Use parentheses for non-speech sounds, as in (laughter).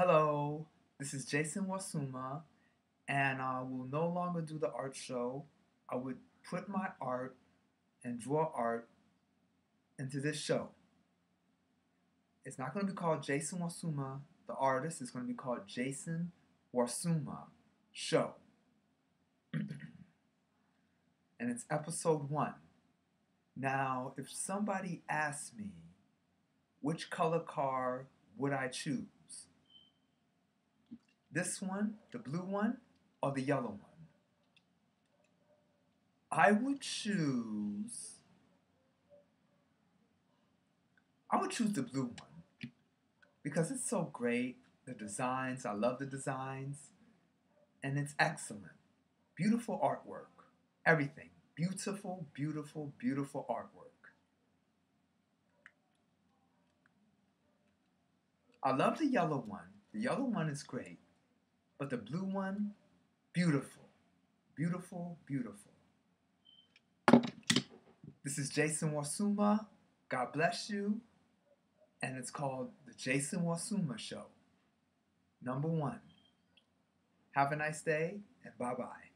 Hello, this is Jayson Warsuma, and I will no longer do the art show. I would put my art and draw art into this show. It's not going to be called Jayson Warsuma, the artist. It's going to be called Jayson Warsuma Show. (clears throat) and it's episode one. Now, if somebody asks me, which color car would I choose? This one, the blue one, or the yellow one? I would choose. I would choose the blue one because it's so great. The designs, I love the designs, and it's excellent. Beautiful artwork, everything. Beautiful, beautiful, beautiful artwork. I love the yellow one. The yellow one is great. But the blue one, beautiful. Beautiful, beautiful. This is Jayson Warsuma. God bless you. And it's called The Jayson Warsuma Show. Number one. Have a nice day and bye bye.